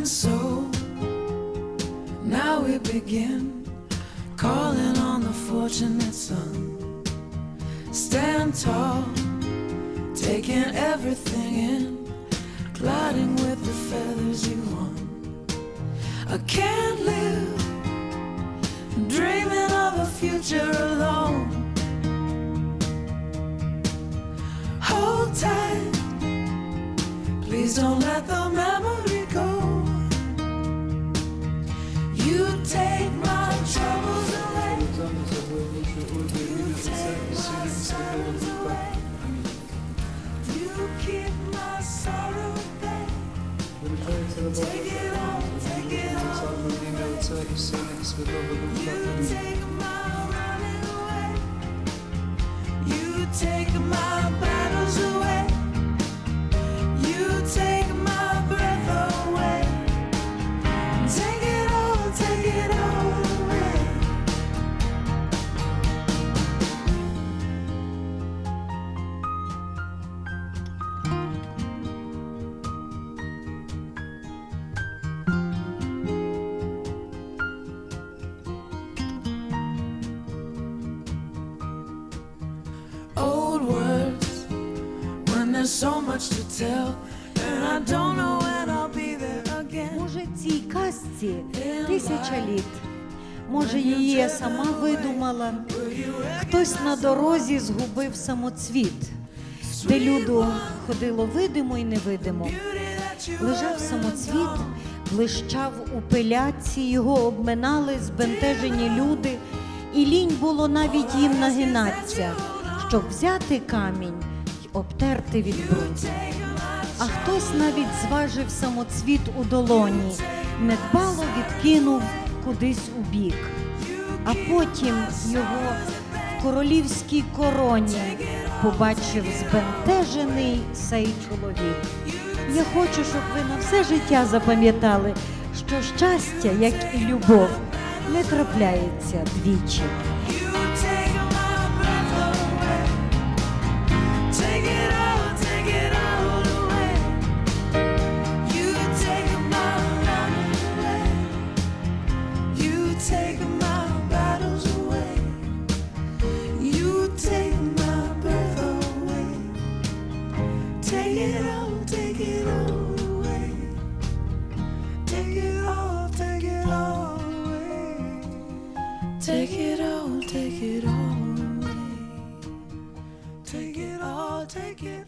And so now we begin calling on the fortunate sun. Stand tall, taking everything in gliding with the feathers you won. I can't live dreaming of a future alone. Hold tight, please don't let the memory go. You take my troubles away. You take my sorrows away. You keep. Take it all, take it take my running there's so much to tell, and I don't know when I'll be there again. Може, цій казці тисяча літ. Може, її я сама видумала. Хтось на дорозі згубив самоцвіт, де люду ходило видимо і невидимо. Лежав самоцвіт, блищав у пиляці, його обминали збентежені люди, і лінь було навіть їм нагинаться, щоб взяти камінь обтерти від бруду. А хтось навіть зважив самоцвіт у долоні, недбало відкинув кудись у бік, а потім його в королівській короні побачив збентежений сей чоловік. Я хочу, щоб ви на все життя запам'ятали, що щастя, як і любов, не трапляється двічі. It all, take it all away. Take it all, take it all away. Take it all, take it all away. Take it all, take it